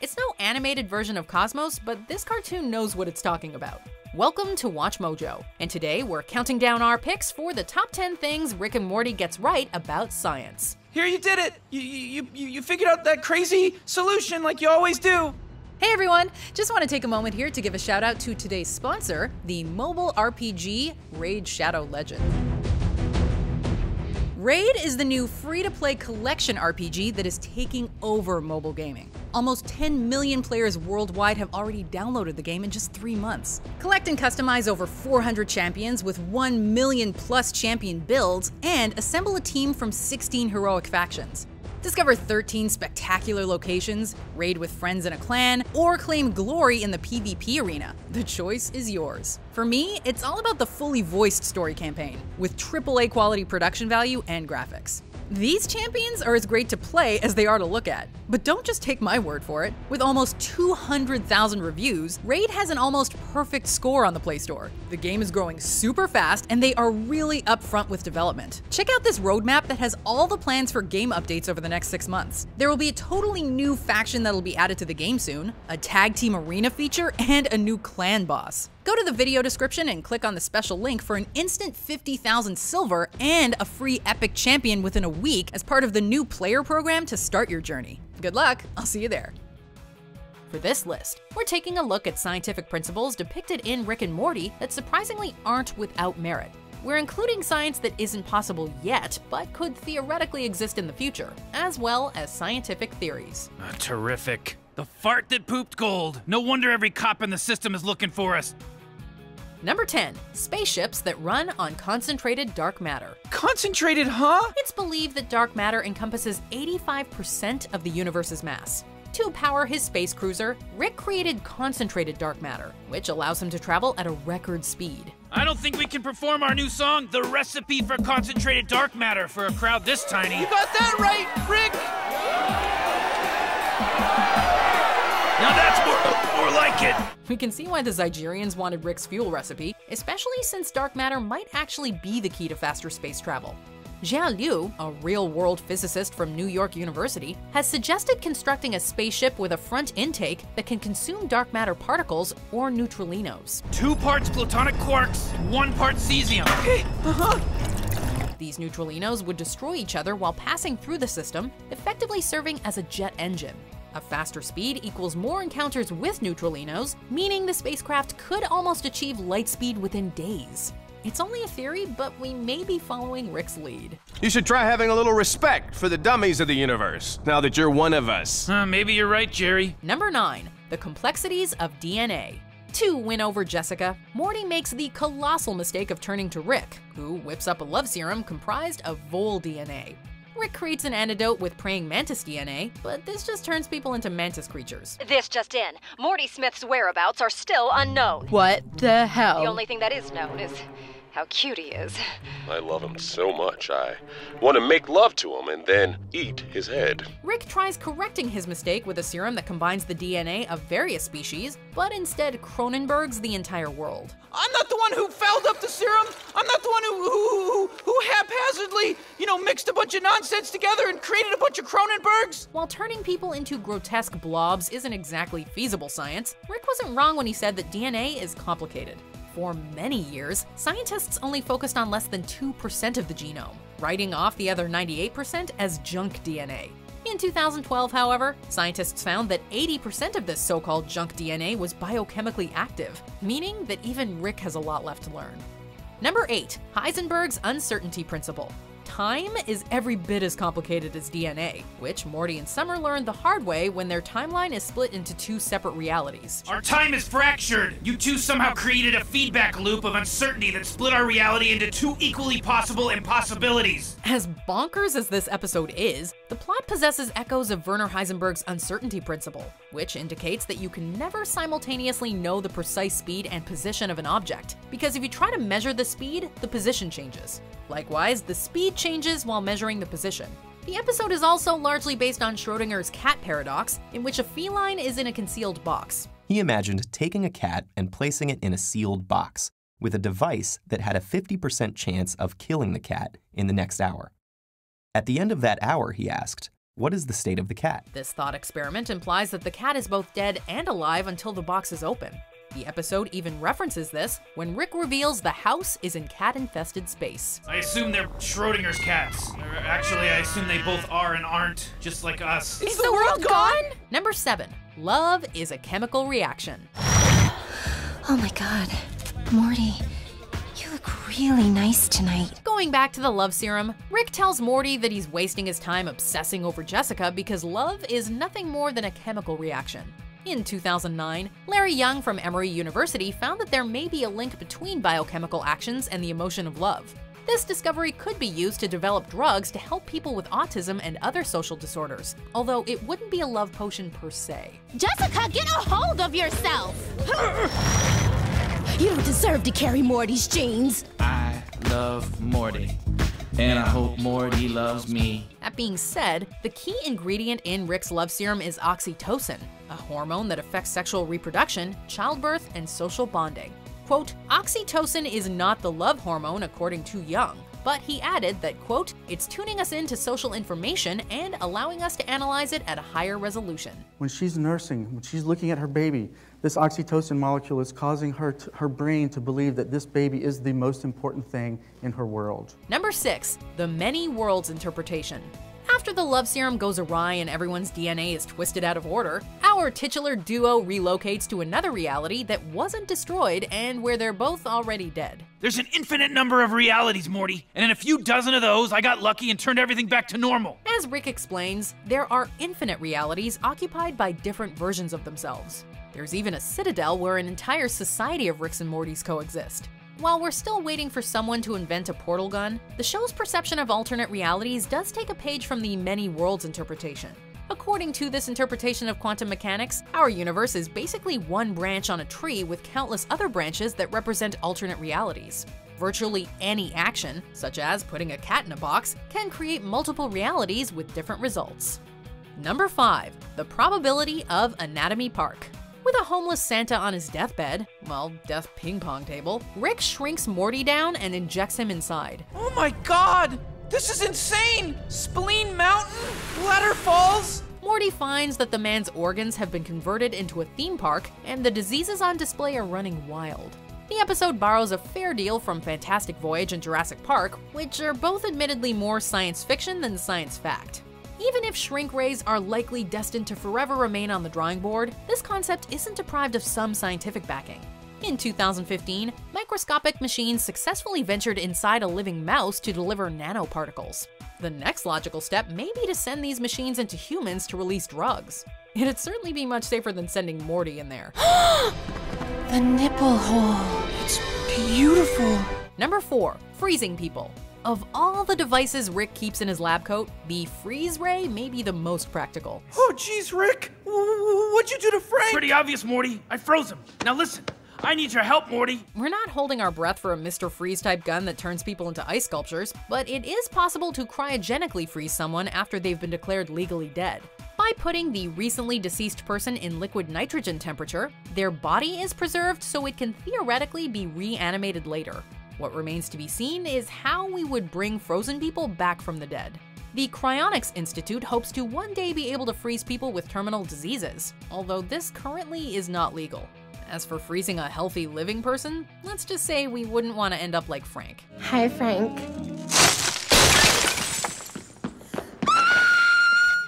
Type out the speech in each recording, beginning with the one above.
It's no animated version of Cosmos, but this cartoon knows what it's talking about. Welcome to Watch Mojo, and today we're counting down our picks for the top 10 things Rick and Morty gets right about science. Here, you did it! You, you, you, you figured out that crazy solution like you always do! Hey everyone! Just want to take a moment here to give a shout out to today's sponsor, the mobile RPG Raid Shadow Legend. Raid is the new free to play collection RPG that is taking over mobile gaming. Almost 10 million players worldwide have already downloaded the game in just three months. Collect and customize over 400 champions with 1 million plus champion builds, and assemble a team from 16 heroic factions. Discover 13 spectacular locations, raid with friends in a clan, or claim glory in the PvP arena. The choice is yours. For me, it's all about the fully voiced story campaign, with AAA quality production value and graphics. These champions are as great to play as they are to look at. But don't just take my word for it. With almost 200,000 reviews, Raid has an almost perfect score on the Play Store. The game is growing super fast, and they are really upfront with development. Check out this roadmap that has all the plans for game updates over the next six months. There will be a totally new faction that'll be added to the game soon, a tag team arena feature, and a new clan boss. Go to the video description and click on the special link for an instant 50,000 silver and a free epic champion within a week as part of the new player program to start your journey. Good luck, I'll see you there. For this list, we're taking a look at scientific principles depicted in Rick and Morty that surprisingly aren't without merit. We're including science that isn't possible yet, but could theoretically exist in the future, as well as scientific theories. Uh, terrific. The fart that pooped gold. No wonder every cop in the system is looking for us. Number 10. Spaceships that run on concentrated dark matter. Concentrated, huh? It's believed that dark matter encompasses 85% of the universe's mass. To power his space cruiser, Rick created concentrated dark matter, which allows him to travel at a record speed. I don't think we can perform our new song, The Recipe for Concentrated Dark Matter, for a crowd this tiny. You got that right, Rick! More, more like it! We can see why the Zigerions wanted Rick's fuel recipe, especially since dark matter might actually be the key to faster space travel. Jia Liu, a real-world physicist from New York University, has suggested constructing a spaceship with a front intake that can consume dark matter particles or neutralinos. Two parts plutonic quarks, one part cesium. Okay, uh-huh. These neutralinos would destroy each other while passing through the system, effectively serving as a jet engine. A faster speed equals more encounters with neutralinos, meaning the spacecraft could almost achieve light speed within days. It's only a theory, but we may be following Rick's lead. You should try having a little respect for the dummies of the universe, now that you're one of us. Uh, maybe you're right, Jerry. Number 9. The Complexities of DNA. To win over Jessica, Morty makes the colossal mistake of turning to Rick, who whips up a love serum comprised of Vole DNA. Rick creates an antidote with praying mantis DNA, but this just turns people into mantis creatures. This just in. Morty Smith's whereabouts are still unknown. What the hell? The only thing that is known is how cute he is. I love him so much, I want to make love to him and then eat his head. Rick tries correcting his mistake with a serum that combines the DNA of various species, but instead Cronenbergs the entire world. I'm not the one who fouled up the serum. I'm not the one who, who, who, who haphazardly, you know, mixed a bunch of nonsense together and created a bunch of Cronenbergs. While turning people into grotesque blobs isn't exactly feasible science, Rick wasn't wrong when he said that DNA is complicated. For many years, scientists only focused on less than 2% of the genome, writing off the other 98% as junk DNA. In 2012, however, scientists found that 80% of this so called junk DNA was biochemically active, meaning that even Rick has a lot left to learn. Number 8. Heisenberg's Uncertainty Principle. Time is every bit as complicated as DNA, which Morty and Summer learned the hard way when their timeline is split into two separate realities. Our time is fractured. You two somehow created a feedback loop of uncertainty that split our reality into two equally possible impossibilities. As bonkers as this episode is, the plot possesses echoes of Werner Heisenberg's uncertainty principle, which indicates that you can never simultaneously know the precise speed and position of an object, because if you try to measure the speed, the position changes. Likewise, the speed changes while measuring the position. The episode is also largely based on Schrodinger's cat paradox, in which a feline is in a concealed box. He imagined taking a cat and placing it in a sealed box with a device that had a 50% chance of killing the cat in the next hour. At the end of that hour, he asked, what is the state of the cat? This thought experiment implies that the cat is both dead and alive until the box is open. The episode even references this when Rick reveals the house is in cat infested space. I assume they're Schrodinger's cats. Or actually, I assume they both are and aren't, just like us. Is the world gone? Number 7. Love is a chemical reaction. Oh my god. Morty, you look really nice tonight. Going back to the love serum, Rick tells Morty that he's wasting his time obsessing over Jessica because love is nothing more than a chemical reaction. In 2009, Larry Young from Emory University found that there may be a link between biochemical actions and the emotion of love. This discovery could be used to develop drugs to help people with autism and other social disorders, although it wouldn't be a love potion per se. Jessica, get a hold of yourself! you don't deserve to carry Morty's genes. I love Morty. And I hope Morty loves me. That being said, the key ingredient in Rick's love serum is oxytocin, a hormone that affects sexual reproduction, childbirth, and social bonding. Quote, oxytocin is not the love hormone according to Young, but he added that, quote, it's tuning us into social information and allowing us to analyze it at a higher resolution. When she's nursing, when she's looking at her baby, this oxytocin molecule is causing her, to, her brain to believe that this baby is the most important thing in her world. Number 6. The Many Worlds Interpretation after the love serum goes awry and everyone's DNA is twisted out of order, our titular duo relocates to another reality that wasn't destroyed and where they're both already dead. There's an infinite number of realities, Morty, and in a few dozen of those, I got lucky and turned everything back to normal. As Rick explains, there are infinite realities occupied by different versions of themselves. There's even a citadel where an entire society of Ricks and Mortys coexist. While we're still waiting for someone to invent a portal gun, the show's perception of alternate realities does take a page from the many worlds interpretation. According to this interpretation of quantum mechanics, our universe is basically one branch on a tree with countless other branches that represent alternate realities. Virtually any action, such as putting a cat in a box, can create multiple realities with different results. Number 5. The probability of Anatomy Park. With a homeless Santa on his deathbed, well, death ping pong table, Rick shrinks Morty down and injects him inside. Oh my god! This is insane! Spleen Mountain? Ladder Falls? Morty finds that the man's organs have been converted into a theme park, and the diseases on display are running wild. The episode borrows a fair deal from Fantastic Voyage and Jurassic Park, which are both admittedly more science fiction than science fact. Even if shrink rays are likely destined to forever remain on the drawing board, this concept isn't deprived of some scientific backing. In 2015, microscopic machines successfully ventured inside a living mouse to deliver nanoparticles. The next logical step may be to send these machines into humans to release drugs. It'd certainly be much safer than sending Morty in there. the nipple hole. It's beautiful. Number 4. Freezing people. Of all the devices Rick keeps in his lab coat, the freeze ray may be the most practical. Oh, jeez, Rick! What'd you do to Frank? Pretty obvious, Morty. I froze him. Now listen, I need your help, Morty. We're not holding our breath for a Mr. Freeze type gun that turns people into ice sculptures, but it is possible to cryogenically freeze someone after they've been declared legally dead. By putting the recently deceased person in liquid nitrogen temperature, their body is preserved so it can theoretically be reanimated later. What remains to be seen is how we would bring frozen people back from the dead. The Cryonics Institute hopes to one day be able to freeze people with terminal diseases, although this currently is not legal. As for freezing a healthy living person, let's just say we wouldn't want to end up like Frank. Hi, Frank.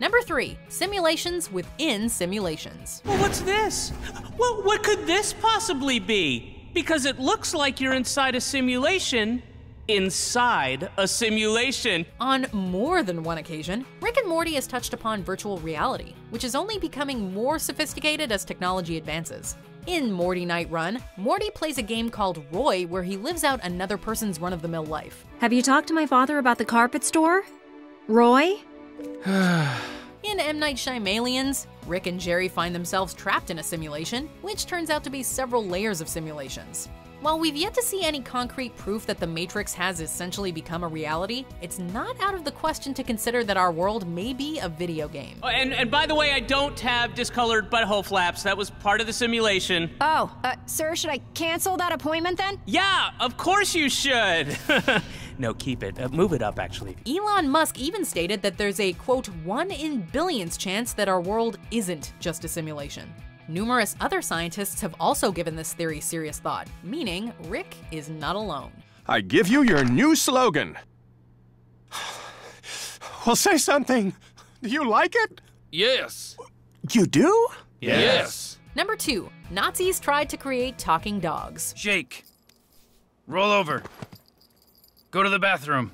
Number 3. Simulations within simulations. Well, what's this? Well, what could this possibly be? Because it looks like you're inside a simulation inside a simulation. On more than one occasion, Rick and Morty has touched upon virtual reality, which is only becoming more sophisticated as technology advances. In Mortynight Run, Morty plays a game called Roy where he lives out another person's run of the mill life. Have you talked to my father about the carpet store? Roy? In M. Night Shaym-Aliens, Rick and Jerry find themselves trapped in a simulation, which turns out to be several layers of simulations. While we've yet to see any concrete proof that the Matrix has essentially become a reality, it's not out of the question to consider that our world may be a video game. Oh, and, and by the way, I don't have discolored butthole flaps. That was part of the simulation. Oh, uh, sir, should I cancel that appointment then? Yeah, of course you should. No, keep it. Uh, move it up, actually. Elon Musk even stated that there's a quote, one in billions chance that our world isn't just a simulation. Numerous other scientists have also given this theory serious thought, meaning Rick is not alone. I give you your new slogan. Well, say something. Do you like it? Yes. You do? Yes. Number two, Nazis tried to create talking dogs. Jake, roll over. Go to the bathroom.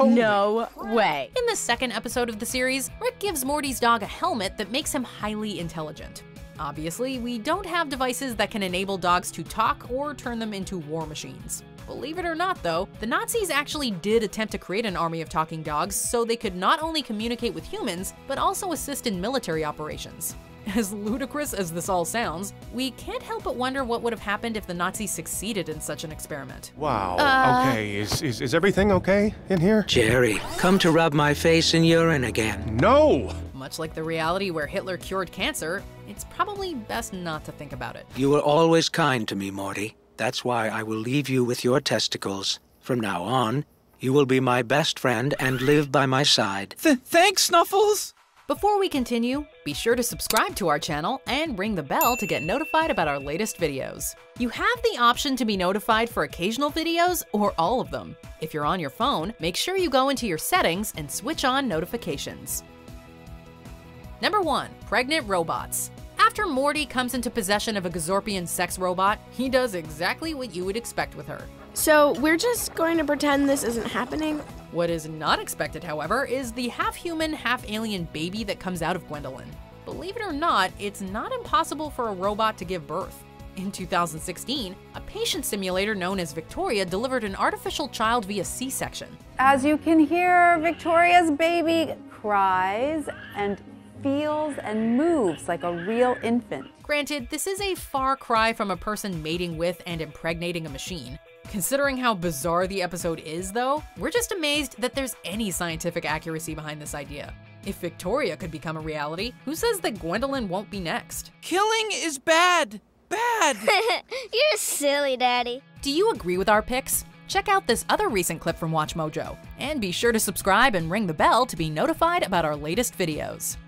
No way. In the second episode of the series, Rick gives Morty's dog a helmet that makes him highly intelligent. Obviously, we don't have devices that can enable dogs to talk or turn them into war machines. Believe it or not, though, the Nazis actually did attempt to create an army of talking dogs so they could not only communicate with humans, but also assist in military operations. As ludicrous as this all sounds, we can't help but wonder what would have happened if the Nazis succeeded in such an experiment. Wow. Uh. okay, is, is, is everything okay in here? Jerry, come to rub my face in urine again. No! Much like the reality where Hitler cured cancer, it's probably best not to think about it. You were always kind to me, Morty. That's why I will leave you with your testicles. From now on, you will be my best friend and live by my side. Th- thanks, Snuffles. Before we continue, be sure to subscribe to our channel and ring the bell to get notified about our latest videos. You have the option to be notified for occasional videos or all of them. If you're on your phone, make sure you go into your settings and switch on notifications. Number 1. Pregnant Robots After Morty comes into possession of a Gazorpian sex robot, he does exactly what you would expect with her. So we're just going to pretend this isn't happening? What is not expected, however, is the half-human, half-alien baby that comes out of Gwendolyn. Believe it or not, it's not impossible for a robot to give birth. In 2016, a patient simulator known as Victoria delivered an artificial child via C-section. As you can hear, Victoria's baby cries and feels and moves like a real infant. Granted, this is a far cry from a person mating with and impregnating a machine. Considering how bizarre the episode is, though, we're just amazed that there's any scientific accuracy behind this idea. If Victoria could become a reality, who says that Gwendolyn won't be next? Killing is bad. Bad. You're silly, Daddy. Do you agree with our picks? Check out this other recent clip from WatchMojo, and be sure to subscribe and ring the bell to be notified about our latest videos.